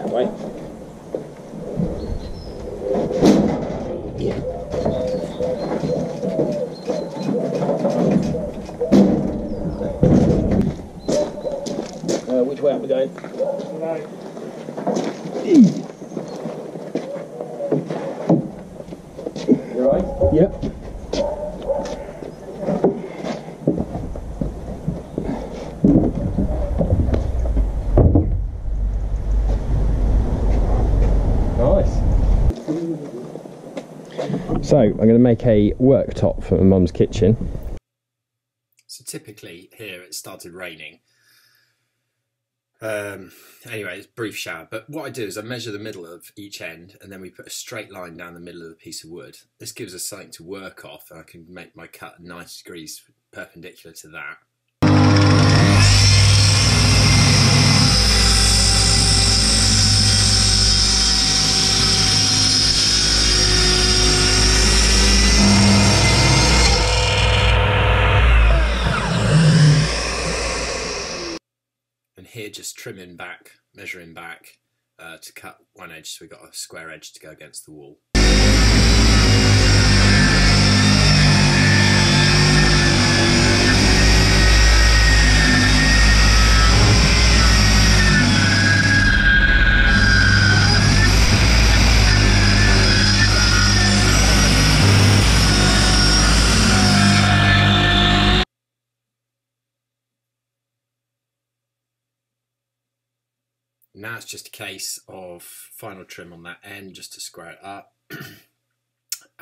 that way. Yeah. Uh, which way are we going? You right? Yep. Nice. So I'm going to make a worktop for my mum's kitchen. So typically here it started raining. Um, anyway, it's brief shower. But what I do is I measure the middle of each end and then we put a straight line down the middle of the piece of wood. This gives us something to work off and I can make my cut 90 degrees perpendicular to that. Here just trimming back, measuring back uh, to cut one edge so we've got a square edge to go against the wall. Now it's just a case of final trim on that end just to square it up.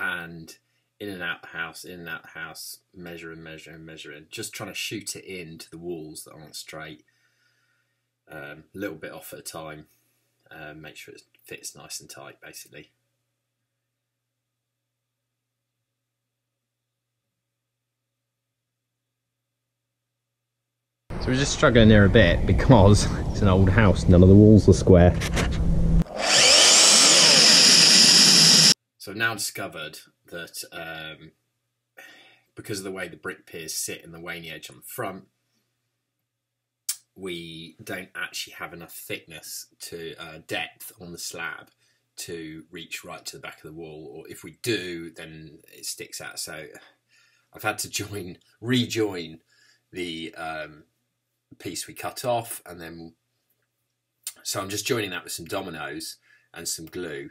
And in and out the house, in and out the house, measuring, measuring, measuring, just trying to shoot it into the walls that aren't straight, a um, little bit off at a time, um, make sure it fits nice and tight basically. So we're just struggling here a bit because it's an old house, none of the walls are square. So I've now discovered that um, because of the way the brick piers sit in the waney edge on the front, we don't actually have enough thickness to uh, depth on the slab to reach right to the back of the wall. Or if we do, then it sticks out. So I've had to join, rejoin the um, piece we cut off, and then so I'm just joining that with some dominoes and some glue.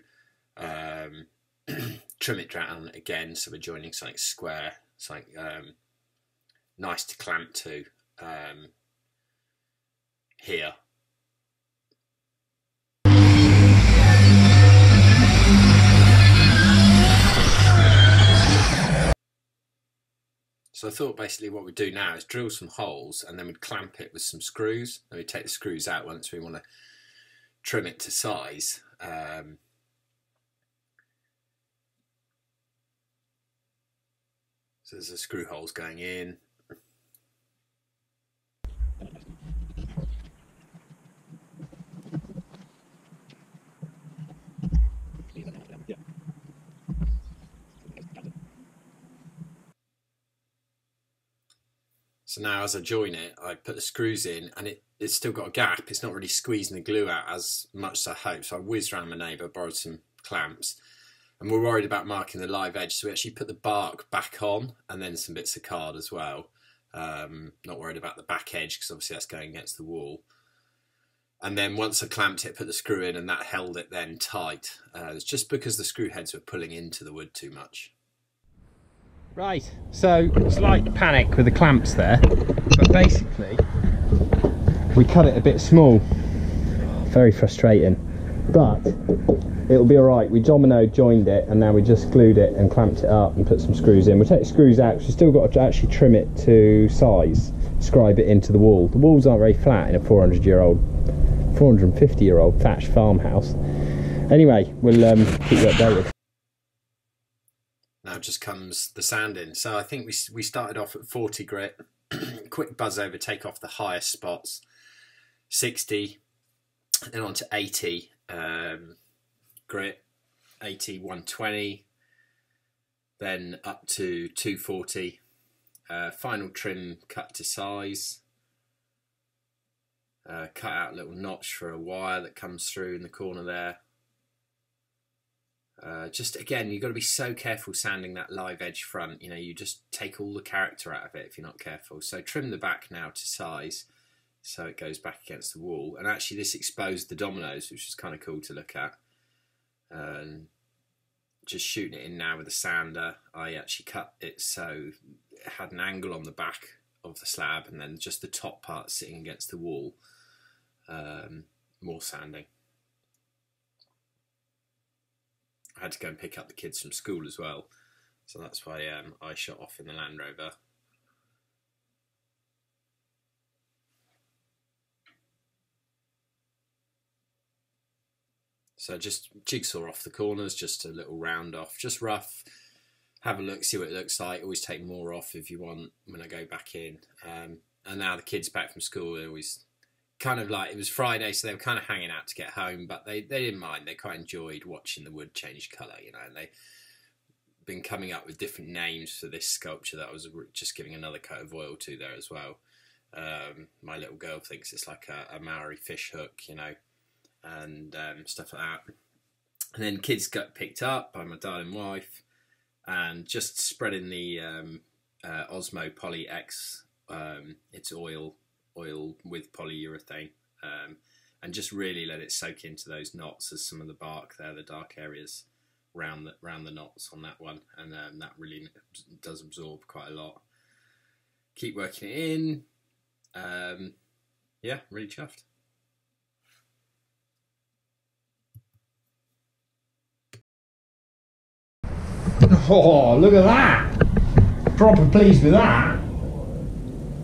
Um, trim it down again so we're joining something square something um, nice to clamp to um, here so I thought basically what we'd do now is drill some holes and then we'd clamp it with some screws and we'd take the screws out once we want to trim it to size um, So there's the screw holes going in. So now as I join it, I put the screws in and it, it's still got a gap. It's not really squeezing the glue out as much as I hoped. So I whizzed around my neighbour, borrowed some clamps and we're worried about marking the live edge, so we actually put the bark back on and then some bits of card as well. Um, not worried about the back edge because obviously that's going against the wall. And then once I clamped it, put the screw in, and that held it then tight. Uh, it's just because the screw heads were pulling into the wood too much. Right, so slight panic with the clamps there, but basically we cut it a bit small. Very frustrating, but it'll be all right. We domino joined it and now we just glued it and clamped it up and put some screws in. We'll take screws out, we've still got to actually trim it to size, scribe it into the wall. The walls aren't very flat in a 400 year old, 450 year old thatched farmhouse. Anyway, we'll um, keep you updated. Now just comes the sanding. So I think we, we started off at 40 grit, quick buzz over, take off the highest spots, 60, then on to 80. Um, grit, 80, 120, then up to 240. Uh, final trim cut to size. Uh, cut out a little notch for a wire that comes through in the corner there. Uh, just again, you've got to be so careful sanding that live edge front. You know, you just take all the character out of it if you're not careful. So trim the back now to size so it goes back against the wall. And actually, this exposed the dominoes, which is kind of cool to look at. Um, just shooting it in now with a sander, I actually cut it so it had an angle on the back of the slab and then just the top part sitting against the wall. Um, more sanding. I had to go and pick up the kids from school as well, so that's why um, I shot off in the Land Rover. So just jigsaw off the corners, just a little round off, just rough. Have a look, see what it looks like. Always take more off if you want when I go back in. Um, and now the kids back from school, they always kind of like it was Friday, so they were kind of hanging out to get home, but they, they didn't mind. They quite enjoyed watching the wood change colour, you know, and they been coming up with different names for this sculpture that I was just giving another coat of oil to there as well. Um, my little girl thinks it's like a, a Maori fish hook, you know, and um, stuff like that. And then kids got picked up by my darling wife, and just spreading the um, uh, Osmo Poly X. Um, it's oil, oil with polyurethane, um, and just really let it soak into those knots as some of the bark there, the dark areas round the round the knots on that one, and um, that really does absorb quite a lot. Keep working it in. Um, yeah, really chuffed. Oh, look at that! Proper pleased with that.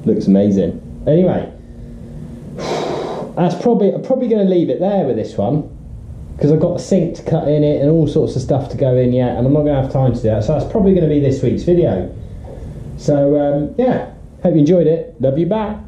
Looks amazing. Anyway, that's probably I'm probably going to leave it there with this one because I've got the sink to cut in it and all sorts of stuff to go in yet, and I'm not going to have time to do that. So that's probably going to be this week's video. So um, yeah, hope you enjoyed it. Love you back.